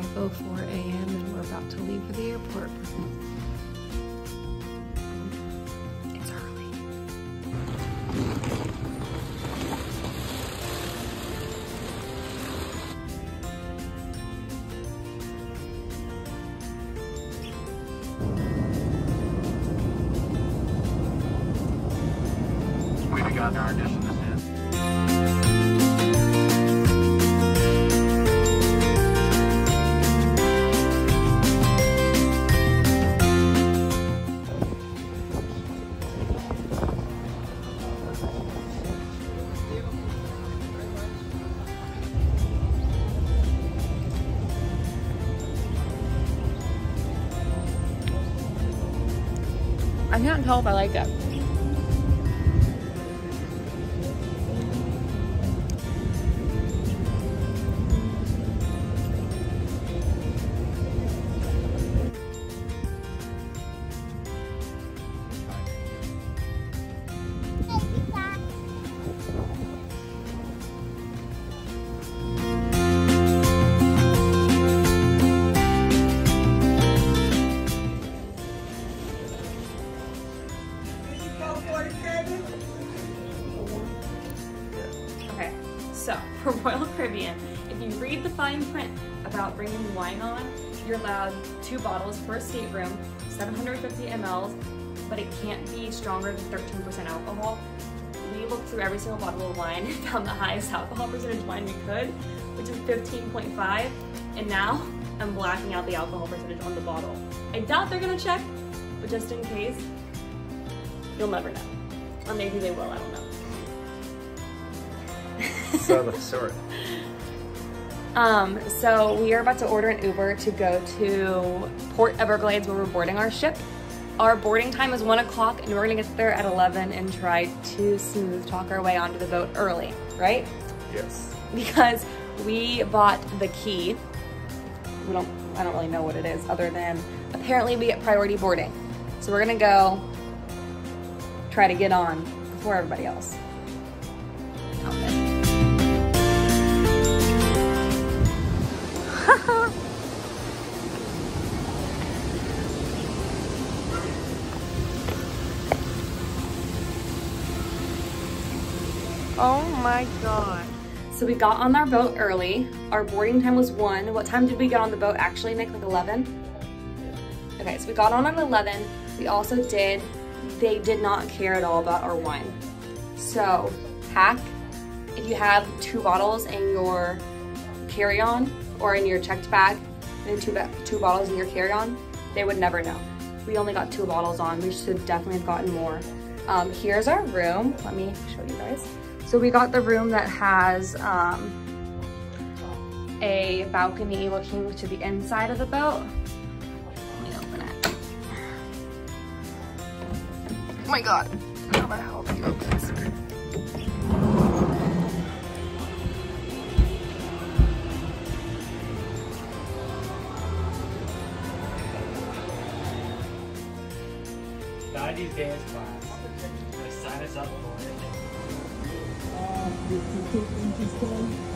4 a.m. and we're about to leave for the airport. It's early. We've gotten our addition I can't tell if I like it. So for Royal Caribbean, if you read the fine print about bringing wine on, you're allowed two bottles per stateroom, 750 mLs, but it can't be stronger than 13% alcohol. We looked through every single bottle of wine and found the highest alcohol percentage wine we could, which is 15.5, and now I'm blacking out the alcohol percentage on the bottle. I doubt they're gonna check, but just in case, you'll never know. Or maybe they will, I don't know. So the story. Um, so we are about to order an Uber to go to Port Everglades where we're boarding our ship. Our boarding time is one o'clock and we're gonna get there at 11 and try to smooth talk our way onto the boat early, right? Yes. Because we bought the key. We don't, I don't really know what it is other than apparently we get priority boarding. So we're gonna go try to get on before everybody else. Oh my god. So we got on our boat early. Our boarding time was 1. What time did we get on the boat actually, Nick? Like 11? Okay, so we got on at 11. We also did, they did not care at all about our wine. So, hack, if you have two bottles in your carry-on or in your checked bag, and two, two bottles in your carry-on, they would never know. We only got two bottles on. We should definitely have gotten more. Um, here's our room. Let me show you guys. So we got the room that has um, a balcony looking to the inside of the boat. Let me open it. Oh my god. How the hell do you open 90s dance class. Sign us up for it. Uh,